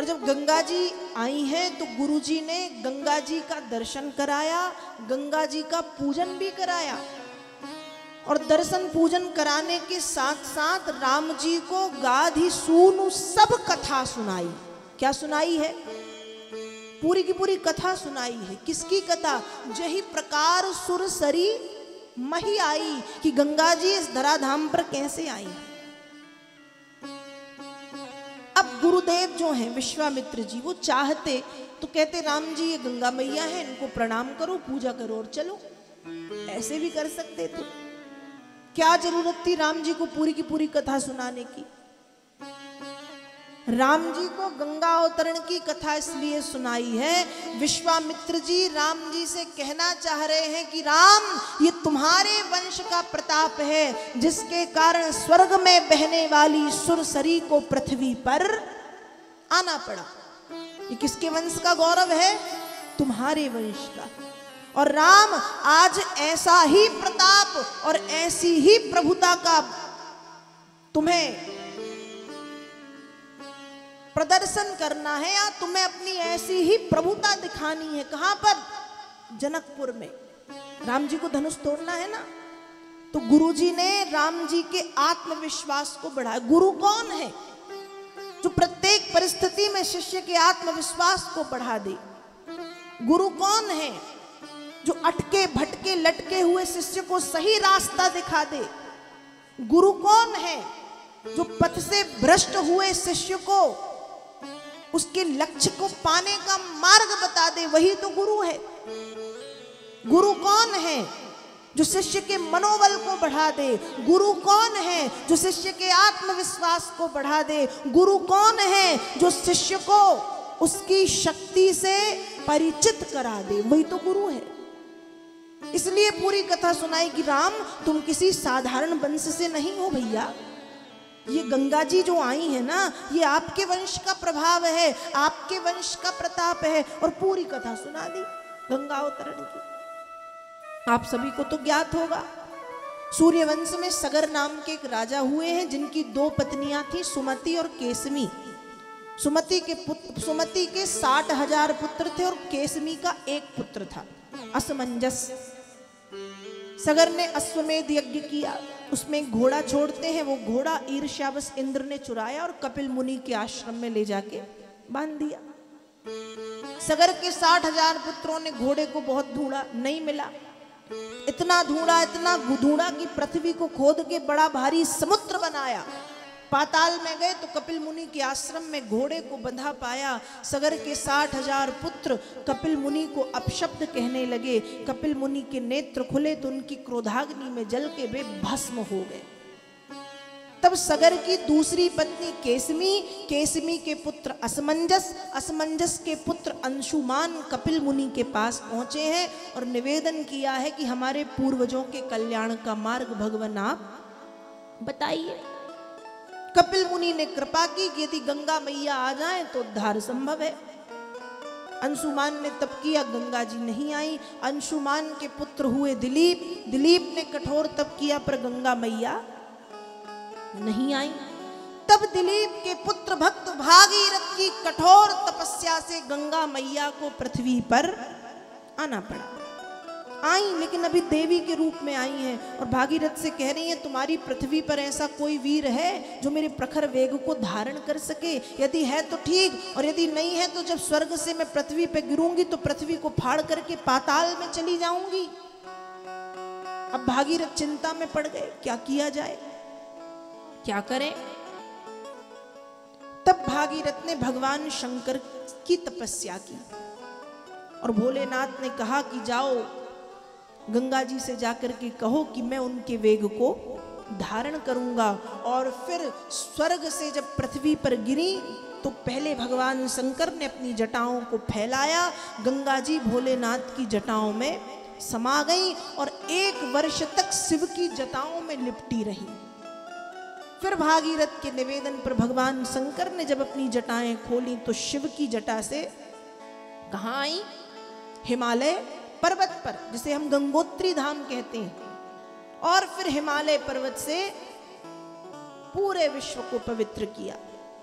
और जब गंगा जी आई हैं तो गुरु जी ने गंगा जी का दर्शन कराया गंगा जी का पूजन भी कराया। और दर्शन पूजन कराने के साथ साथ राम जी को गाधी सूनु सब कथा सुनाई। क्या सुनाई है? पूरी की पूरी कथा सुनाई है। किसकी कथा? जही प्रकार सुर सरी मही आई कि गंगा जी इस धराधाम पर कैसे आई? अब गुरुदेव जो हैं, विश्वामित्र जी, वो चाहते तो कहते, राम जी, ये गंगा मैया है, इनको प्रणाम करो, पूजा करो और चलो। ऐसे भी कर सकते थे क्या ज़रूरत थी राम जी को पूरी की पूरी कथा सुनाने की? राम जी को गंगा अवतरण की कथा इसलिए सुनाई है, विश्वामित्र जी, राम जी से कहना चाह रहे हैं कि, राम, ये तुम्हारे वंश का प्रताप है, जिसके कारण स्वर्ग में बहने वाली सुरसरी को पृथ्वी पर आना पड़ा ये किसके वंश का गौरव है? तुम्हारे वंश का। और राम आज ऐसा ही प्रताप और ऐसी ही प्रभुता का तुम्हें प्रदर्शन करना है या तुम्हें अपनी ऐसी ही प्रभुता दिखानी है? कहाँ पर? जनकपुर में। राम जी को धनुष तोड़ना है ना? तो गुरु जी ने राम जी के आत्मविश्वास को बढ़ाया। गुरु कौन है? जो प्रत्येक परिस्थिति में शिष्य के आत्मविश्वास को बढ़ा दे। गुरु कौन है जो अटके, भटके, लटके हुए शिष्य को सही रास्ता दिखा दे? गुरु कौन है जो पथ से भ्रष्ट हुए शिष्य को उसके लक्ष्य को पाने का मार्ग बता दे? वही तो गुरु है। गुरु कौन है जो शिष्य के मनोबल को बढ़ा दे। गुरु कौन है जो शिष्य के आत्मविश्वास को बढ़ा दे? गुरु कौन है जो शिष्य को उसकी शक्ति से परिचित करा दे? वही तो गुरु है। इसलिए पूरी कथा सुनाई कि राम, तुम किसी साधारण वंश से नहीं हो भैया। ये गंगा जी जो आई है ना, ये आपके वंश का प्रभाव है, आपके वंश का प्रताप है। और पूरी कथा सुना दी गंगा अवतरण की। आप सभी को तो ज्ञात होगा। सूर्यवंश में सगर नाम के एक राजा हुए हैं, जिनकी दो पत्नियाँ थी, सुमति और केसमी। सुमति के पुत्र सुमति के साठ हज़ार पुत्र थे और केसमी का एक पुत्र था, असमंजस। सगर ने अश्वमेध यज्ञ किया। उसमें घोड़ा छोड़ते हैं, वो घोड़ा ईर्ष्यावश इंद्र ने चुराया और कपिल मुनि के आश्रम में ले जाके बाँध दिया। सगर के साठ हज़ार पुत्रों ने घोड़े को बहुत ढूंढा, नहीं मिला। इतना धूड़ा इतना धूड़ा कि पृथ्वी को खोद के बड़ा भारी समुद्र बनाया। पाताल में गए तो कपिल मुनि के आश्रम में घोड़े को बंधा पाया। सगर के साठ हज़ार पुत्र कपिल मुनि को अपशब्द कहने लगे। कपिल मुनि के नेत्र खुले तो उनकी क्रोधाग्नि में जल के वे भस्म हो गए। तब सगर की दूसरी पत्नी केसमी केसमी के पुत्र असमंजस असमंजस के पुत्र अंशुमान कपिल मुनि के पास पहुँचे हैं और निवेदन किया है कि हमारे पूर्वजों के कल्याण का मार्ग भगवान आप बताइए। कपिल मुनि ने कृपा की कि यदि गंगा मैया आ जाए तो उद्धार संभव है। अंशुमान ने तप किया, गंगा जी नहीं आई। अंशुमान के पुत्र हुए दिलीप। दिलीप ने कठोर तप किया पर गंगा मैया नहीं आई। तब दिलीप के पुत्र भक्त भागीरथ की कठोर तपस्या से गंगा मैया को पृथ्वी पर आना पड़ा। आई, लेकिन अभी देवी के रूप में आई हैं और भागीरथ से कह रही हैं, तुम्हारी पृथ्वी पर ऐसा कोई वीर है जो मेरे प्रखर वेग को धारण कर सके? यदि है तो ठीक, और यदि नहीं है तो जब स्वर्ग से मैं पृथ्वी पर गिरूँगी तो पृथ्वी को फाड़ करके पाताल में चली जाऊँगी। अब भागीरथ चिंता में पड़ गए, क्या किया जाए? क्या करें? तब भागीरथ ने भगवान शंकर की तपस्या की और भोलेनाथ ने कहा कि जाओ गंगा जी से जाकर के कहो कि मैं उनके वेग को धारण करूँगा और फिर स्वर्ग से जब पृथ्वी पर गिरी तो पहले भगवान शंकर ने अपनी जटाओं को फैलाया गंगा जी भोलेनाथ की जटाओं में समा गई और एक वर्ष तक शिव की जटाओं में लिपटी रही। फिर भागीरथ के निवेदन पर भगवान शंकर ने जब अपनी जटाएँ खोली तो शिव की जटा से कहा आई हिमालय पर्वत पर, जिसे हम गंगोत्री धाम कहते हैं, और फिर हिमालय पर्वत से पूरे विश्व को पवित्र किया।